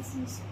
This is